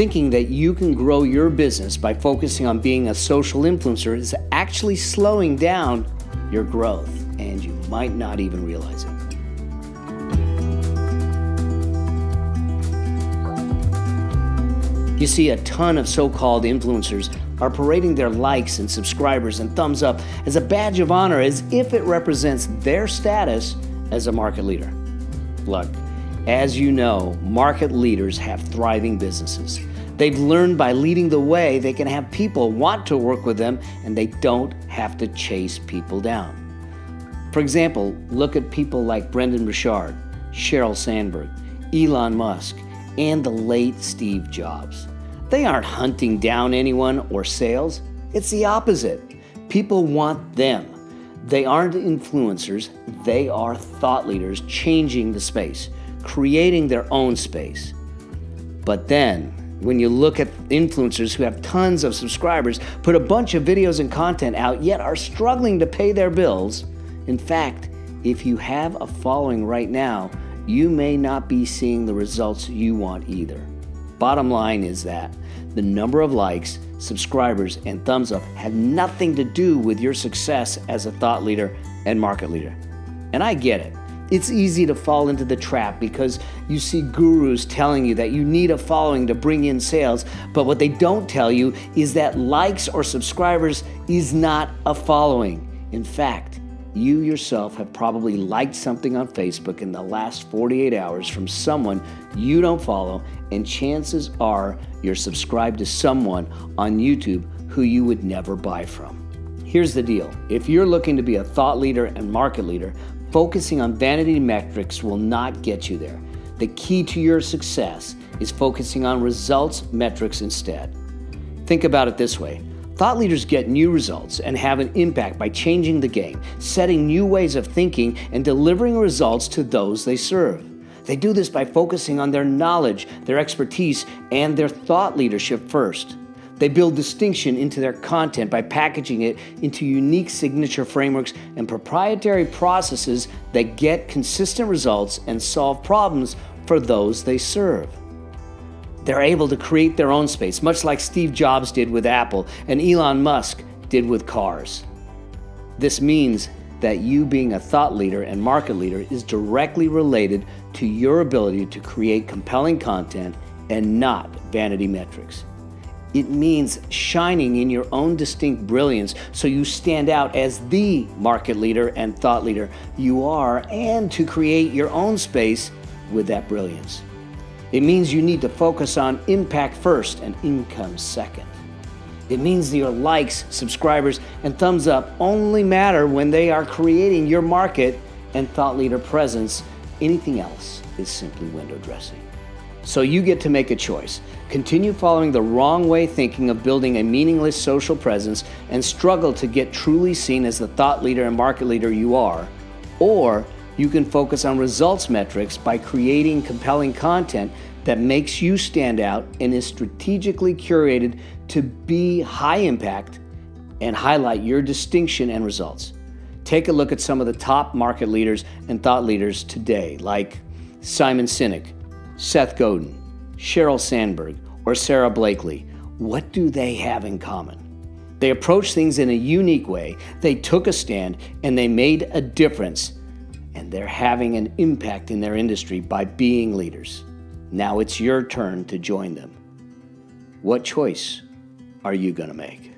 Thinking that you can grow your business by focusing on being a social influencer is actually slowing down your growth, and you might not even realize it. You see, a ton of so called influencers are parading their likes and subscribers and thumbs up as a badge of honor as if it represents their status as a market leader. Look, as you know, market leaders have thriving businesses. They've learned by leading the way they can have people want to work with them and they don't have to chase people down. For example, look at people like Brendon Burchard, Sheryl Sandberg, Elon Musk, and the late Steve Jobs. They aren't hunting down anyone or sales, it's the opposite. People want them. They aren't influencers, they are thought leaders changing the space, creating their own space. But then, when you look at influencers who have tons of subscribers, put a bunch of videos and content out, yet are struggling to pay their bills, in fact, if you have a following right now, you may not be seeing the results you want either. Bottom line is that the number of likes, subscribers, and thumbs up have nothing to do with your success as a thought leader and market leader. And I get it. It's easy to fall into the trap because you see gurus telling you that you need a following to bring in sales, but what they don't tell you is that likes or subscribers is not a following. In fact, you yourself have probably liked something on Facebook in the last 48 hours from someone you don't follow, and chances are you're subscribed to someone on YouTube who you would never buy from. Here's the deal if you're looking to be a thought leader and market leader, focusing on vanity metrics will not get you there. The key to your success is focusing on results metrics instead. Think about it this way Thought leaders get new results and have an impact by changing the game, setting new ways of thinking, and delivering results to those they serve. They do this by focusing on their knowledge, their expertise, and their thought leadership first. They build distinction into their content by packaging it into unique signature frameworks and proprietary processes that get consistent results and solve problems for those they serve. They're able to create their own space, much like Steve Jobs did with Apple and Elon Musk did with cars. This means that you being a thought leader and market leader is directly related to your ability to create compelling content and not vanity metrics. It means shining in your own distinct brilliance so you stand out as the market leader and thought leader you are, and to create your own space with that brilliance. It means you need to focus on impact first and income second. It means your likes, subscribers, and thumbs up only matter when they are creating your market and thought leader presence. Anything else is simply window dressing. So you get to make a choice. Continue following the wrong way thinking of building a meaningless social presence and struggle to get truly seen as the thought leader and market leader you are, or you can focus on results metrics by creating compelling content that makes you stand out and is strategically curated to be high impact and highlight your distinction and results. Take a look at some of the top market leaders and thought leaders today, like Simon Sinek, Seth Godin, Sheryl Sandberg, or Sara Blakely. What do they have in common? They approach things in a unique way, they took a stand, and they made a difference and they're having an impact in their industry by being leaders. Now it's your turn to join them. What choice are you going to make?